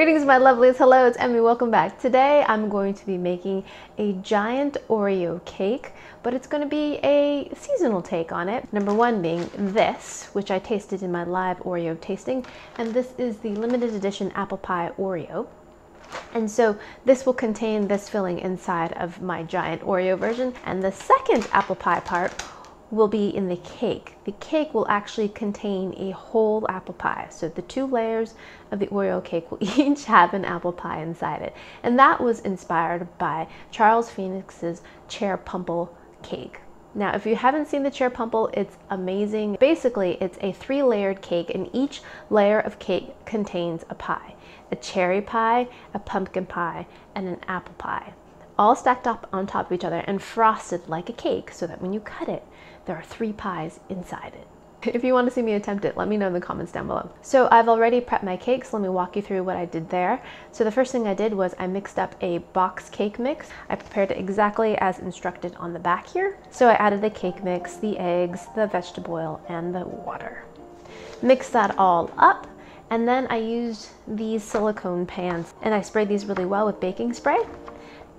Greetings my lovelies, hello, it's Emmy, welcome back. Today I'm going to be making a giant Oreo cake, but it's going to be a seasonal take on it. Number one being this, which I tasted in my live Oreo tasting, and this is the limited edition apple pie Oreo. And so this will contain this filling inside of my giant Oreo version. And the second apple pie part will be in the cake. The cake will actually contain a whole apple pie. So the two layers of the Oreo cake will each have an apple pie inside it. And that was inspired by Charles Phoenix's Cherpumple cake. Now, if you haven't seen the Cherpumple, it's amazing. Basically, it's a three layered cake and each layer of cake contains a pie. A cherry pie, a pumpkin pie, and an apple pie all stacked up on top of each other and frosted like a cake so that when you cut it, there are three pies inside it. If you want to see me attempt it, let me know in the comments down below. So I've already prepped my cakes. Let me walk you through what I did there. So the first thing I did was I mixed up a box cake mix. I prepared it exactly as instructed on the back here. So I added the cake mix, the eggs, the vegetable oil, and the water. Mix that all up. And then I used these silicone pans and I sprayed these really well with baking spray.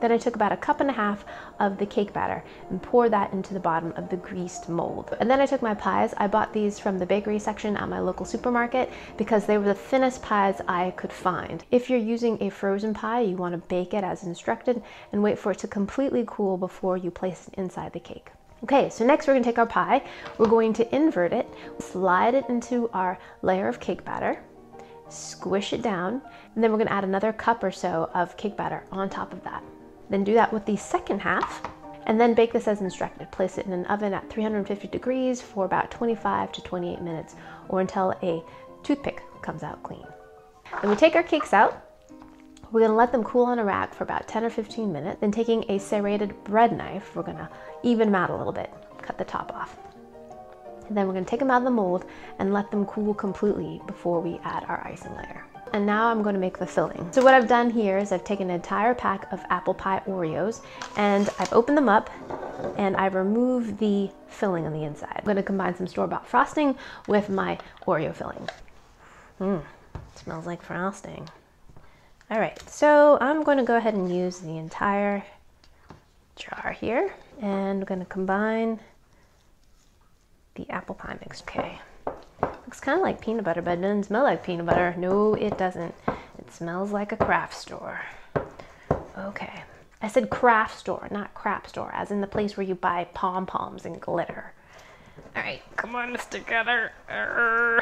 Then I took about a cup and a half of the cake batter and poured that into the bottom of the greased mold. And then I took my pies. I bought these from the bakery section at my local supermarket because they were the thinnest pies I could find. If you're using a frozen pie, you want to bake it as instructed and wait for it to completely cool before you place it inside the cake. Okay, so next we're gonna take our pie, we're going to invert it, slide it into our layer of cake batter, squish it down, and then we're gonna add another cup or so of cake batter on top of that. Then do that with the second half and then bake this as instructed. Place it in an oven at 350 degrees for about 25 to 28 minutes or until a toothpick comes out clean. Then we take our cakes out. We're gonna let them cool on a rack for about 10 or 15 minutes. Then taking a serrated bread knife, we're gonna even them out a little bit, cut the top off. And then we're gonna take them out of the mold and let them cool completely before we add our icing layer and now I'm going to make the filling. So what I've done here is I've taken an entire pack of apple pie Oreos and I've opened them up and I've removed the filling on the inside. I'm going to combine some store-bought frosting with my Oreo filling. Mmm, smells like frosting. All right, so I'm going to go ahead and use the entire jar here and I'm going to combine the apple pie mix. Okay. Looks kind of like peanut butter, but it doesn't smell like peanut butter. No, it doesn't. It smells like a craft store. Okay. I said craft store, not crap store, as in the place where you buy pom-poms and glitter. All right, come on, let's together. I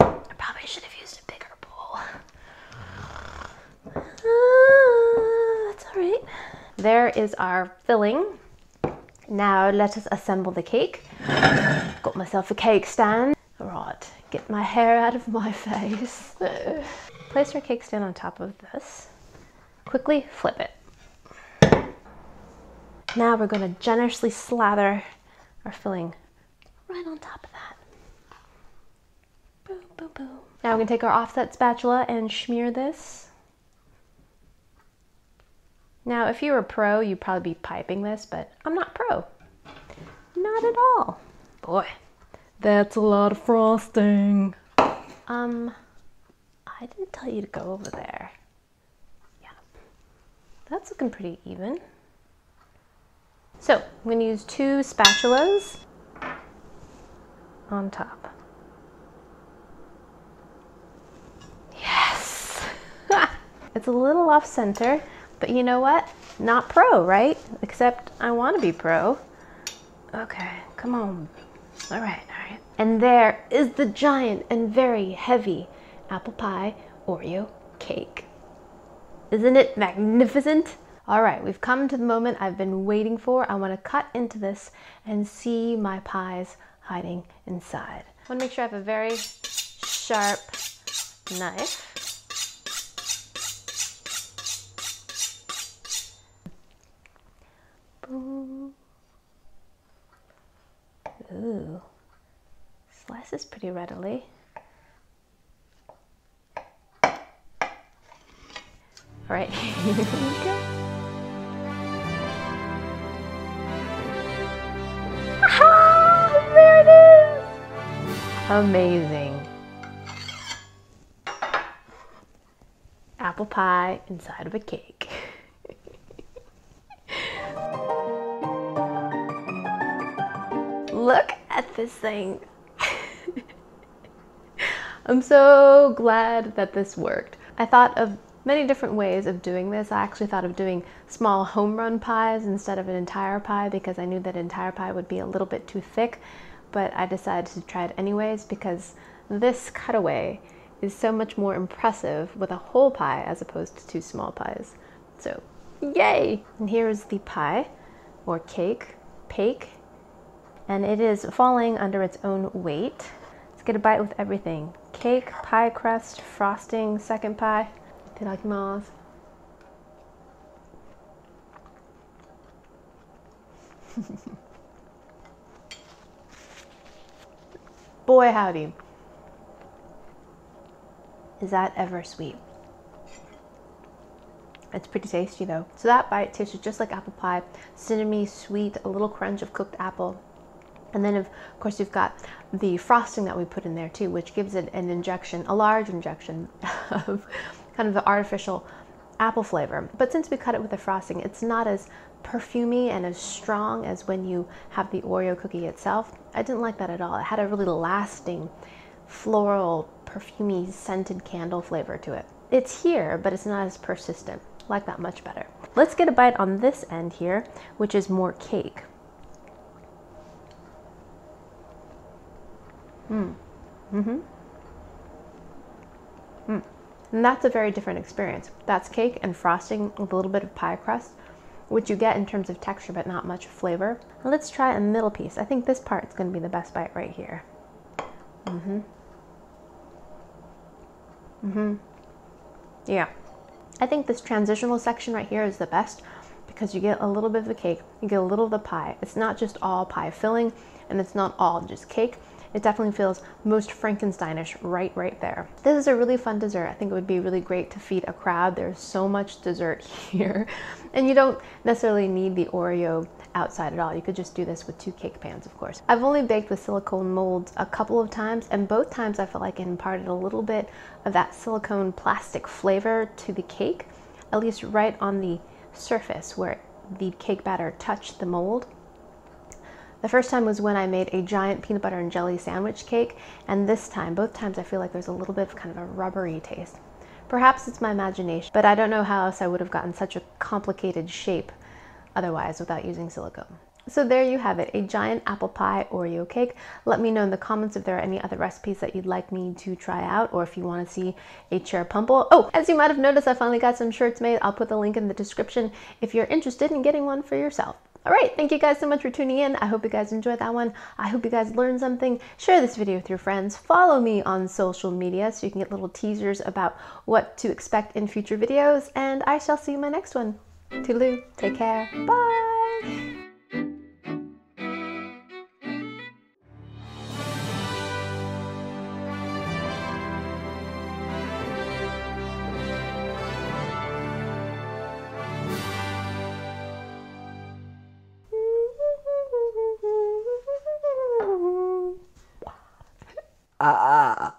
probably should have used a bigger bowl. Uh, that's all right. There is our filling. Now let us assemble the cake. Got myself a cake stand. Get my hair out of my face. Place your cake stand on top of this. Quickly flip it. Now we're going to generously slather our filling right on top of that. Boom, boom, boom. Now we're going to take our offset spatula and smear this. Now, if you were pro, you'd probably be piping this, but I'm not pro. Not at all. Boy, that's a lot of frosting. Um, I didn't tell you to go over there. Yeah, that's looking pretty even. So I'm to use two spatulas on top. Yes! it's a little off center, but you know what? Not pro, right? Except I want to be pro. Okay, come on. All right. And there is the giant and very heavy apple pie Oreo cake. Isn't it magnificent? All right, we've come to the moment I've been waiting for. I want to cut into this and see my pies hiding inside. I want to make sure I have a very sharp knife. Boom. Ooh, slices pretty readily. All right, here we go. There it is! Amazing. apple pie inside of a cake. Look at this thing. I'm so glad that this worked. I thought of many different ways of doing this. I actually thought of doing small home run pies instead of an entire pie because I knew that entire pie would be a little bit too thick, but I decided to try it anyways because this cutaway is so much more impressive with a whole pie as opposed to two small pies. So, yay! And here is the pie, or cake, pake, and it is falling under its own weight. Let's get a bite with everything. Cake, pie crust, frosting, second pie. Itadakimasu. Boy howdy. Is that ever sweet? It's pretty tasty though. So that bite tasted just like apple pie, cinnamony, sweet, a little crunch of cooked apple. And then of course you've got the frosting that we put in there too, which gives it an injection, a large injection of kind of the artificial apple flavor. But since we cut it with the frosting, it's not as perfumy and as strong as when you have the Oreo cookie itself. I didn't like that at all. It had a really lasting floral, perfumy, scented candle flavor to it. It's here, but it's not as persistent. I like that much better. Let's get a bite on this end here, which is more cake. Mm. Mm-hmm. Mm. And that's a very different experience. That's cake and frosting with a little bit of pie crust, which you get in terms of texture, but not much flavor. let's try a middle piece. I think this part is going to be the best bite right here. Mm-hmm. Mm-hmm. Yeah. I think this transitional section right here is the best because you get a little bit of the cake, you get a little of the pie. It's not just all pie filling, and it's not all just cake. It definitely feels most Frankensteinish right, right there. This is a really fun dessert. I think it would be really great to feed a crowd. There's so much dessert here. And you don't necessarily need the Oreo outside at all. You could just do this with two cake pans, of course. I've only baked with silicone molds a couple of times, and both times I felt like it imparted a little bit of that silicone plastic flavor to the cake, at least right on the surface where the cake batter touched the mold. The first time was when I made a giant peanut butter and jelly sandwich cake, and this time, both times, I feel like there's a little bit of kind of a rubbery taste. Perhaps it's my imagination, but I don't know how else I would have gotten such a complicated shape otherwise without using silicone. So there you have it, a giant apple pie Oreo cake. Let me know in the comments if there are any other recipes that you'd like me to try out or if you want to see a Cherpumple. Oh, as you might have noticed, I finally got some shirts made. I'll put the link in the description if you're interested in getting one for yourself. All right, thank you guys so much for tuning in. I hope you guys enjoyed that one. I hope you guys learned something. Share this video with your friends. Follow me on social media so you can get little teasers about what to expect in future videos. And I shall see you in my next one. Toodaloo, take care, bye!